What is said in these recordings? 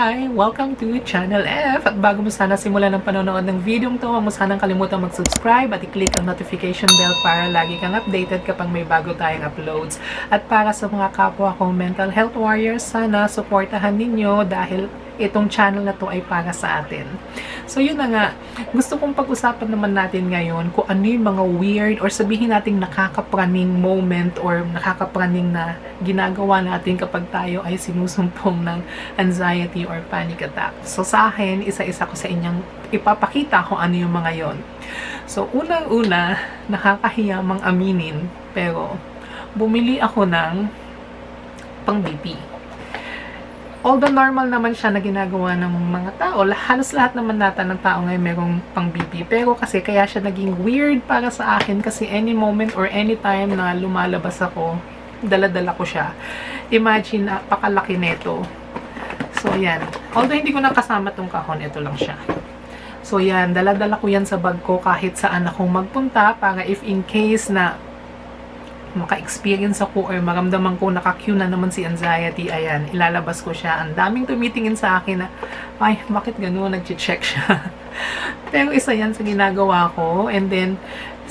Hi! Welcome to Channel F! At bago mo sana simulan ng panonood ng video to, huwag mo sanang kalimutan mag-subscribe at i-click ang notification bell para lagi kang updated kapag may bago tayong uploads. At para sa mga kapwa kong mental health warriors, sana supportahan ninyo dahil itong channel na to ay para sa atin. So yun na nga, gusto kong pag-usapan naman natin ngayon kung ano yung mga weird or sabihin nating nakakapraning moment or nakakapraning na ginagawa natin kapag tayo ay sinusumpong ng anxiety or panic attack. So sa akin, isa-isa ko sa inyong ipapakita kung ano yung mga yon. So unang-una, nakakahiya mang aminin, pero bumili ako ng pang BP although normal naman siya na ginagawa ng mga tao, halos lahat naman nata ng tao ngayon merong pang BP. Pero kasi kaya siya naging weird para sa akin kasi any moment or any time na lumalabas ako, daladala ko siya. Imagine, napakalaki neto. So, yan. Although hindi ko nakasama tong kahon, ito lang siya. So, yan. Daladala ko yan sa bag ko kahit saan ako magpunta para if in case na maka-experience ako or maramdaman ko naka-cue na naman si anxiety, ayan, ilalabas ko siya. Ang daming tumitingin sa akin na, ay, bakit gano'n? Nag-check siya. Pero isa yan sa ginagawa ko. And then,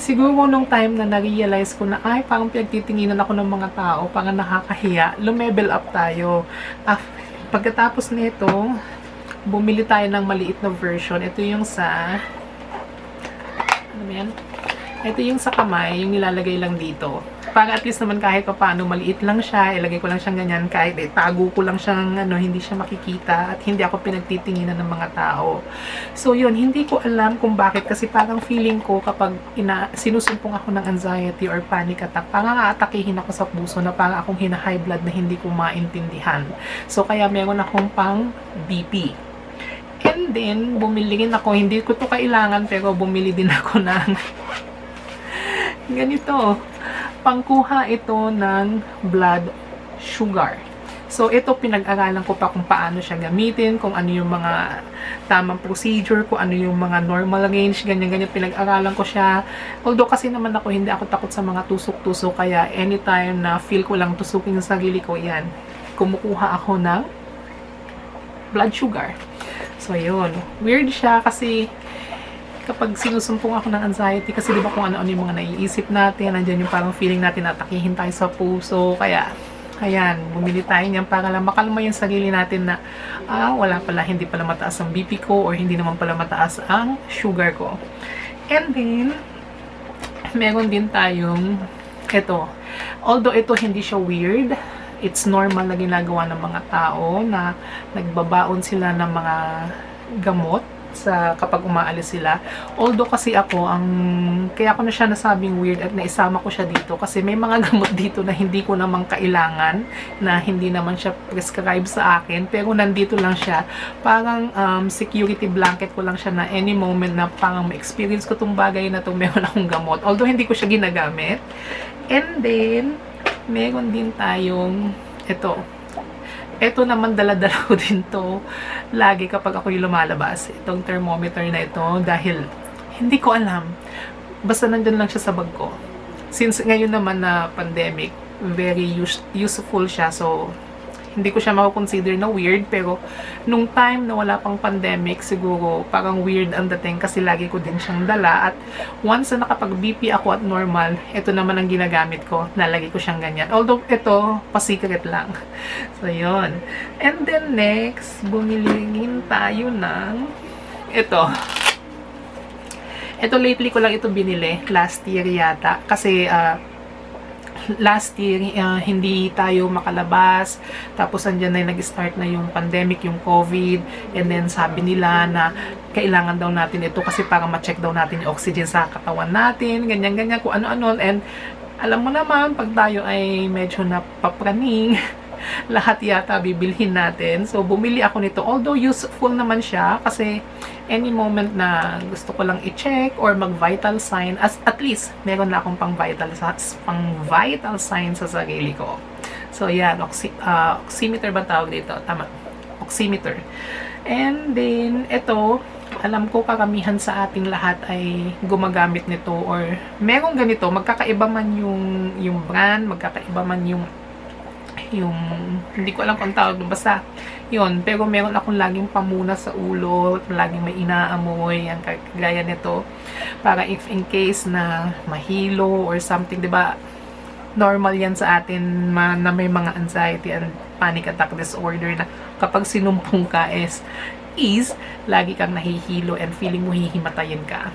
siguro nung time na na-realize ko na, ay, parang pinagtitinginan ako ng mga tao, parang nakakahiya, lumevel up tayo. Ah, pagkatapos nito, bumili tayo ng maliit na version. Ito yung sa, ano yan? Ito yung sa kamay, yung nilalagay lang dito. Para at least naman kahit pa paano, maliit lang siya, ilagay ko lang siyang ganyan, kahit eh, tago ko lang siyang, ano, hindi siya makikita, at hindi ako pinagtitinginan ng mga tao. So yun, hindi ko alam kung bakit, kasi parang feeling ko kapag ina, sinusumpong ako ng anxiety or panic attack, parang aatakihin ako sa puso na parang akong hina-high blood na hindi ko maintindihan. So kaya meron akong pang BP. And then, bumili rin ako, hindi ko to kailangan, pero bumili din ako ng ganito. Pangkuha ito ng blood sugar. So, ito pinag-aralan ko pa kung paano siya gamitin, kung ano yung mga tamang procedure, kung ano yung mga normal range, ganyan-ganyan, pinag-aralan ko siya. Although kasi naman ako, hindi ako takot sa mga tusok-tusok, kaya anytime na feel ko lang tusukin yung sarili ko, yan, kumukuha ako ng blood sugar. So, yun. Weird siya kasi kapag sinusumpong ako ng anxiety kasi di ba kung ano-ano yung mga naiisip natin, nandiyan yung parang feeling natin na atakihin tayo sa puso. Kaya, ayan, bumili tayo niyan para lang makalma yung sarili natin na ah, wala pala, hindi pala mataas ang BP ko or hindi naman pala mataas ang sugar ko. And then, meron din tayong ito. Although ito hindi siya weird, it's normal na ginagawa ng mga tao na nagbabaon sila ng mga gamot sa kapag umaalis sila. Although kasi ako, ang kaya ko na siya nasabing weird at naisama ko siya dito kasi may mga gamot dito na hindi ko naman kailangan, na hindi naman siya prescribe sa akin, pero nandito lang siya. Parang um, security blanket ko lang siya na any moment na parang ma-experience ko tong bagay na to meron akong gamot. Although hindi ko siya ginagamit. And then, meron din tayong ito, ito naman dala-dala ko din to lagi kapag ako yung lumalabas. Itong thermometer na ito dahil hindi ko alam. Basta nandun lang siya sa bag ko. Since ngayon naman na pandemic, very use useful siya. So, hindi ko siya mako-consider na weird pero nung time na wala pang pandemic siguro parang weird ang dating kasi lagi ko din siyang dala. At once na nakapag BP ako at normal ito naman ang ginagamit ko. Nalagi ko siyang ganyan. Although ito pa-secret lang. So yon and then next bumili tayo ng ito ito lately ko lang ito binili last year yata. Kasi uh, last year, uh, hindi tayo makalabas. Tapos, andyan na nag-start na yung pandemic, yung COVID. And then, sabi nila na kailangan daw natin ito kasi para ma-check daw natin yung oxygen sa katawan natin. Ganyan-ganyan, kung ano-ano. And, alam mo naman, pag tayo ay medyo napapraning, lahat yata bibilhin natin. So, bumili ako nito. Although useful naman siya kasi any moment na gusto ko lang i-check or mag-vital sign, as at least meron na akong pang vital, pang vital sign sa sarili ko. So, yan. Oxy, uh, oximeter ba tawag dito? Tama. Oximeter. And then, ito, alam ko karamihan sa ating lahat ay gumagamit nito or merong ganito, magkakaiba man yung, yung brand, magkakaiba man yung yung, hindi ko alam kung tawag doon, basta, yun, pero meron akong laging pamuna sa ulo, laging may inaamoy, yan, kagaya nito, para if in case na mahilo or something, di ba, normal yan sa atin ma, na may mga anxiety and panic attack disorder na kapag sinumpong ka is, is, lagi kang nahihilo and feeling mo hihimatayin ka.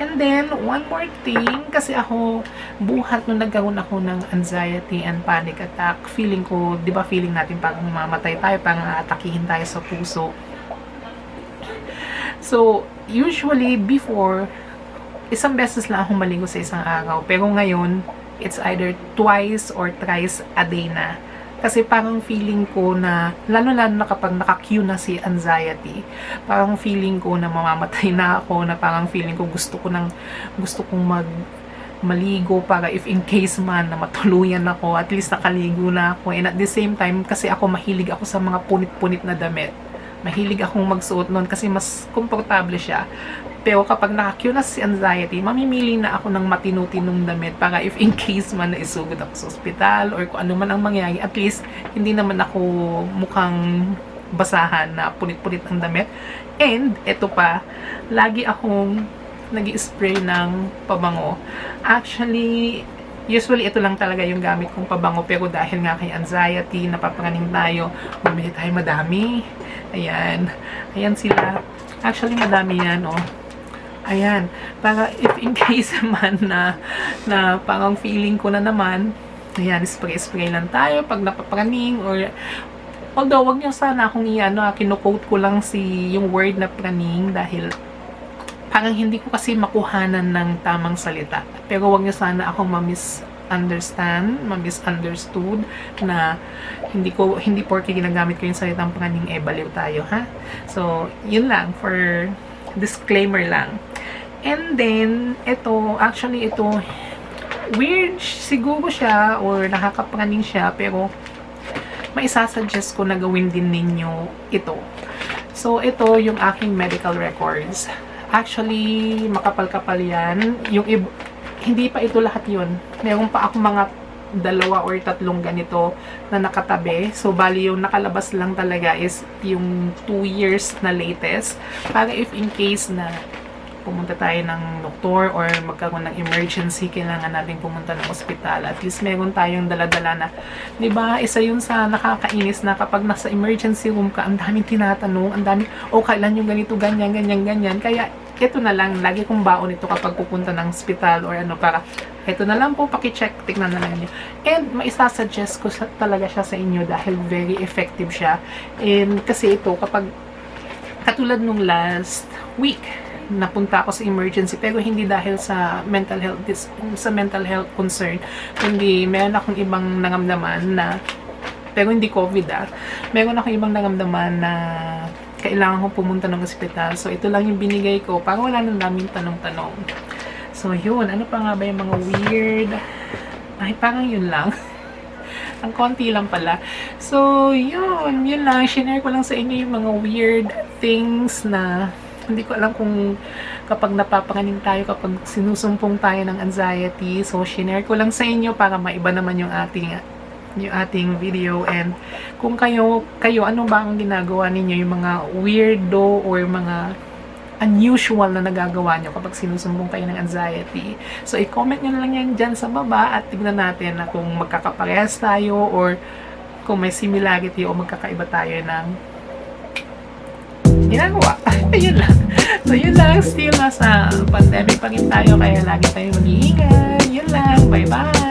And then, one more thing, kasi ako, buhat nung nagkaroon ako ng anxiety and panic attack, feeling ko, di ba feeling natin pag mamatay tayo, pang atakihin tayo sa puso. So, usually, before, isang beses lang akong maligo sa isang araw. Pero ngayon, it's either twice or thrice a day na. Kasi parang feeling ko na, lalo-lalo na kapag naka-cue na si anxiety, parang feeling ko na mamamatay na ako, na parang feeling ko gusto ko nang, gusto kong mag, maligo para if in case man na matuluyan ako, at least nakaligo na ako. And at the same time, kasi ako mahilig ako sa mga punit-punit na damit. Mahilig akong magsuot nun kasi mas komportable siya. Pero kapag naka-cue na si anxiety, mamimili na ako ng matinu-tinong damit para if in case man na isugod ako sa ospital or kung ano man ang mangyari, at least hindi naman ako mukhang basahan na punit-punit ang damit. And, eto pa, lagi akong nag spray ng pabango. Actually, usually ito lang talaga yung gamit kong pabango pero dahil nga kay anxiety, napapanganing tayo, bumili tayo madami. Ayan. Ayan sila. Actually, madami yan, oh. Ayan. Para if in case man na, na parang feeling ko na naman, ayan, spray-spray lang tayo pag napapraning or although wag niyo sana akong i-ano, ah, kinukote ko lang si yung word na praning dahil parang hindi ko kasi makuhanan ng tamang salita. Pero wag niyo sana akong mamis understand, ma-misunderstood na hindi ko hindi porke ginagamit ko yung salitang praning eh baliw tayo ha. So, yun lang for disclaimer lang. And then, ito, actually ito, weird siguro siya or nakakapraning siya, pero maisasuggest ko na gawin din ninyo ito. So, ito yung aking medical records. Actually, makapal-kapal yan. Yung hindi pa ito lahat yun. Meron pa ako mga dalawa or tatlong ganito na nakatabi. So, bali yung nakalabas lang talaga is yung 2 years na latest. Para if in case na pumunta tayo ng doktor or magkaroon ng emergency, kailangan natin pumunta ng ospital. At least meron tayong daladala na, di ba, isa yun sa nakakainis na kapag nasa emergency room ka, ang daming tinatanong, ang daming, oh, kailan yung ganito, ganyan, ganyan, ganyan. Kaya, ito na lang, lagi kong baon ito kapag pupunta ng hospital or ano, para ito na lang po, pakicheck, tignan na lang nyo. And, maisasuggest ko sa, talaga siya sa inyo dahil very effective siya. And, kasi ito, kapag, katulad nung last week, napunta ako sa emergency pero hindi dahil sa mental health sa mental health concern kundi meron akong ibang nangamdaman na pero hindi COVID ah meron akong ibang nangamdaman na kailangan kong pumunta ng ospital. So, ito lang yung binigay ko. Para wala nang daming tanong-tanong. So, yun. Ano pa nga ba yung mga weird? Ay, parang yun lang. Ang konti lang pala. So, yun. Yun lang. Share ko lang sa inyo yung mga weird things na hindi ko alam kung kapag napapanganin tayo, kapag sinusumpong tayo ng anxiety. So, share ko lang sa inyo para maiba naman yung ating yung ating video and kung kayo, kayo ano ba ang ginagawa ninyo yung mga weirdo or mga unusual na nagagawa nyo kapag sinusumbong kayo ng anxiety. So, i-comment nyo na lang yan dyan sa baba at tignan natin na kung magkakaparehas tayo or kung may similarity o magkakaiba tayo ng ginagawa. Ayun lang. So, yun lang. Still nasa pandemic pa rin tayo kaya lagi tayo mag-iingat. Yun lang. Bye-bye!